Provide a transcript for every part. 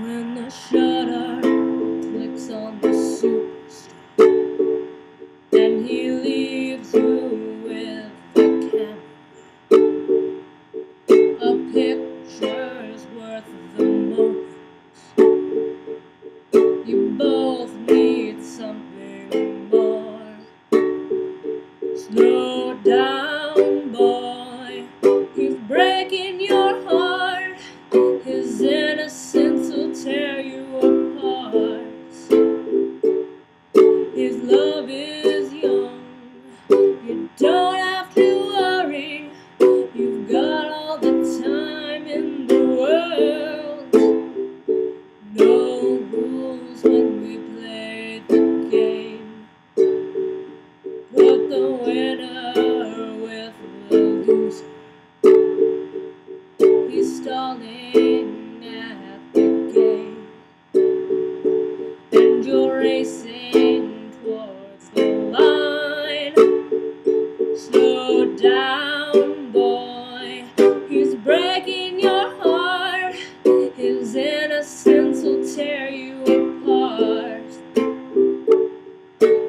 When the shutter clicks on the superstar And he leaves you with the camera A picture's worth the moment You both need something more. Slow down, boy. He's breaking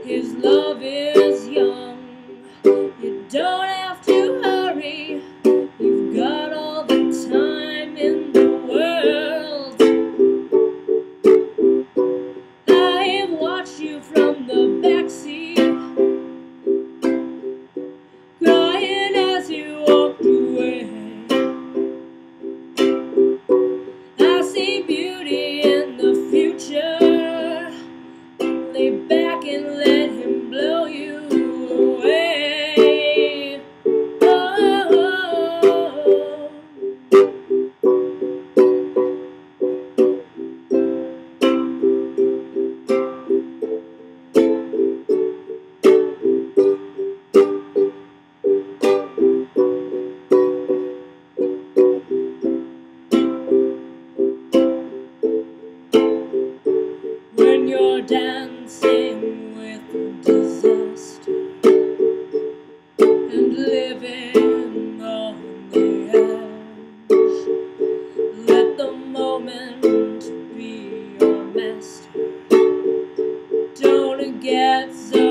His love is young. get so